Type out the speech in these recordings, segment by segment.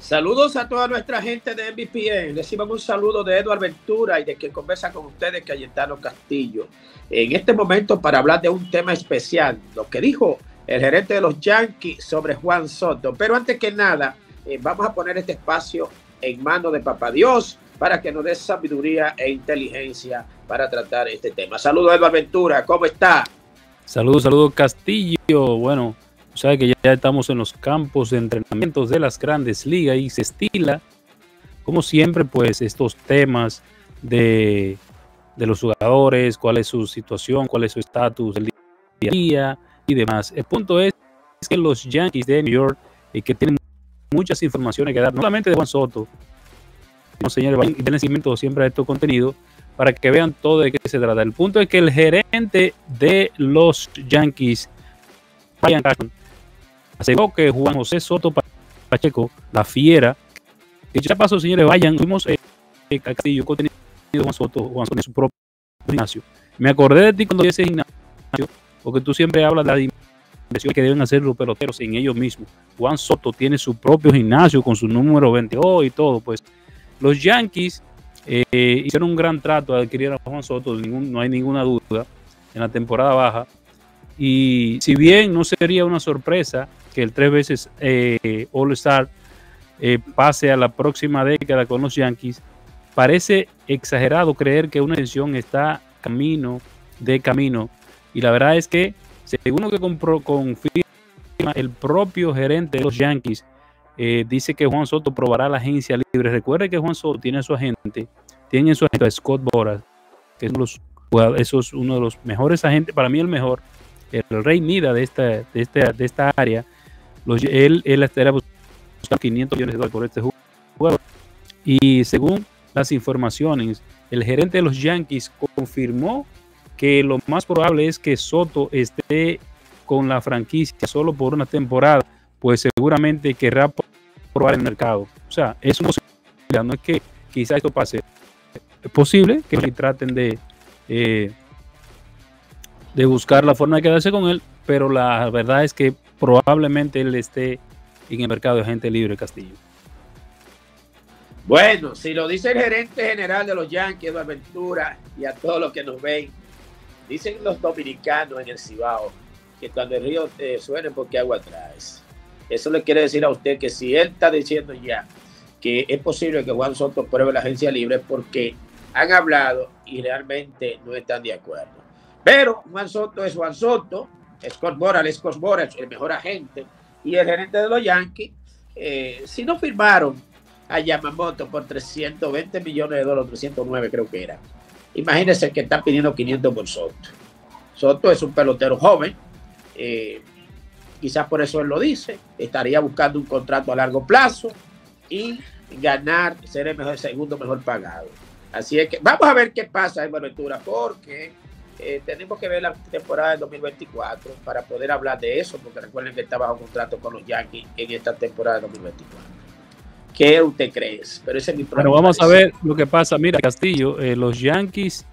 Saludos a toda nuestra gente de MVPN. Recibamos un saludo de Eduardo Ventura y de quien conversa con ustedes, Cayetano Castillo. En este momento, para hablar de un tema especial, lo que dijo el gerente de los Yankees sobre Juan Soto. Pero antes que nada, eh, vamos a poner este espacio en manos de Papá Dios para que nos dé sabiduría e inteligencia para tratar este tema. Saludos, Eduardo Ventura. ¿Cómo está? Saludos, saludos, Castillo. Bueno, sabe que ya estamos en los campos de entrenamientos de las grandes ligas y se estila, como siempre, pues estos temas de, de los jugadores, cuál es su situación, cuál es su estatus del día a día y demás. El punto es, que los Yankees de New York, y que tienen muchas informaciones que dar, no solamente de Juan Soto, señores, y tienen seguimiento siempre a estos contenidos para que vean todo de qué se trata. El punto es que el gerente de los Yankees, Brian Cashman, aseguró que Juan José Soto Pacheco, la fiera, que ya pasó, señores, vayan, fuimos eh, eh Castillo, contenido Juan Soto, Juan Soto en su propio gimnasio. Me acordé de ti cuando ese gimnasio, porque tú siempre hablas de la inversión que deben hacer los peloteros en ellos mismos. Juan Soto tiene su propio gimnasio con su número 22 y todo, pues los Yankees eh, hicieron un gran trato de adquirir a Juan Soto, no hay ninguna duda, en la temporada baja. Y si bien no sería una sorpresa que el tres veces eh, All-Star eh, pase a la próxima década con los Yankees, parece exagerado creer que una decisión está camino de camino. Y la verdad es que, según lo que compró, confirma el propio gerente de los Yankees, eh, dice que Juan Soto probará la agencia libre. Recuerde que Juan Soto tiene a su agente, tiene su agente a Scott Boras, que es, los, uno de los mejores agentes, para mí el mejor, el rey Nida de esta, de esta, de esta área él, estaría buscando 500 millones de dólares por este jugador. Y según las informaciones, el gerente de los Yankees confirmó que lo más probable es que Soto esté con la franquicia solo por una temporada, pues seguramente querrá probar el mercado. O sea, es una posibilidad, no es que quizá esto pase. Es posible que traten de, eh, de buscar la forma de quedarse con él, pero la verdad es que probablemente él esté en el mercado de gente libre Castillo. Bueno, si lo dice el gerente general de los Yankees, de Aventura, y a todos los que nos ven, dicen los dominicanos en el Cibao que cuando el río te suene porque agua traes. Eso le quiere decir a usted que si él está diciendo ya que es posible que Juan Soto pruebe la agencia libre porque han hablado y realmente no están de acuerdo. Pero Juan Soto es Juan Soto, Scott Boras, Scott Boras, el mejor agente, y el gerente de los Yankees, eh, si no firmaron a Yamamoto por 320 millones de dólares, 309 creo que era. Imagínense que están pidiendo 500 por Soto. Soto es un pelotero joven, eh, quizás por eso él lo dice, estaría buscando un contrato a largo plazo y ganar, ser el, mejor, segundo mejor pagado. Así es que vamos a ver qué pasa en Buenaventura, porque eh, tenemos que ver la temporada del 2024 para poder hablar de eso, porque recuerden que está bajo contrato con los Yankees en esta temporada de 2024. ¿Qué usted cree? Pero ese es mi Pero vamos a ver lo que pasa. Mira, Castillo, eh, los Yankees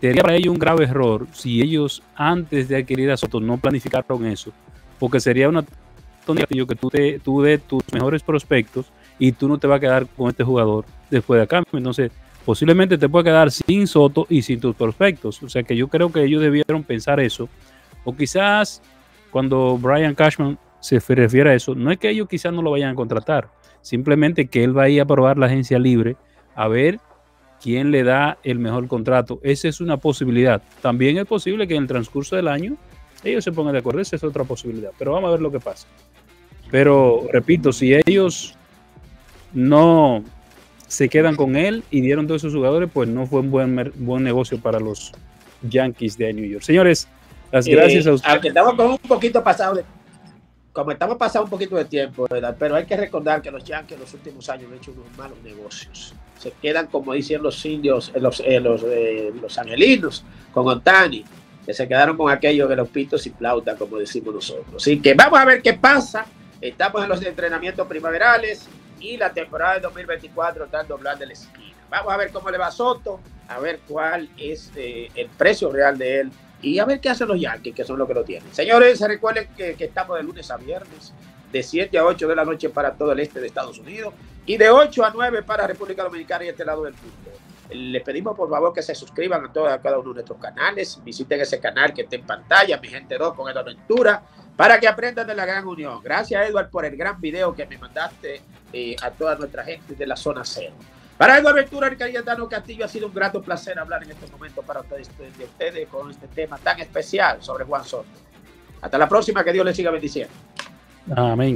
sería para ellos un grave error si ellos antes de adquirir a Soto no planificaron eso, porque sería una tontería que tú, te, tú de tus mejores prospectos y tú no te vas a quedar con este jugador después de acá. Entonces, posiblemente te puede quedar sin Soto y sin tus prospectos. O sea que yo creo que ellos debieron pensar eso. O quizás cuando Brian Cashman se refiere a eso, no es que ellos quizás no lo vayan a contratar, simplemente que él va a ir a probar la agencia libre a ver quién le da el mejor contrato. Esa es una posibilidad. También es posible que en el transcurso del año ellos se pongan de acuerdo, esa es otra posibilidad. Pero vamos a ver lo que pasa. Pero repito, si ellos no se quedan con él y dieron todos esos jugadores, pues no fue un buen, buen negocio para los Yankees de New York. Señores, las gracias a ustedes. Aunque estamos con un poquito pasado de, como estamos pasando un poquito de tiempo, ¿verdad? pero hay que recordar que los Yankees en los últimos años han hecho unos malos negocios. Se quedan, como dicen los indios, eh, los, eh, los, eh, los angelinos, con Otani, que se quedaron con aquello de los pitos y flautas, como decimos nosotros. Así que vamos a ver qué pasa. Estamos en los entrenamientos primaverales y la temporada de 2024 está doblando la esquina. Vamos a ver cómo le va a Soto, a ver cuál es eh, el precio real de él y a ver qué hacen los Yankees, que son los que lo tienen. Señores, recuerden que, estamos de lunes a viernes de 7 a 8 de la noche para todo el este de Estados Unidos y de 8 a 9 para República Dominicana y este lado del mundo. Les pedimos por favor que se suscriban a todos a cada uno de nuestros canales, visiten ese canal que está en pantalla, mi gente 2 con Eduardo Ventura, para que aprendan de la gran unión. Gracias Edward por el gran video que me mandaste eh, a toda nuestra gente de la zona cero. Para Eduardo Ventura, el Castillo, ha sido un grato placer hablar en este momento para ustedes, de ustedes con este tema tan especial sobre Juan Soto. Hasta la próxima, que Dios les siga bendiciendo. Amén.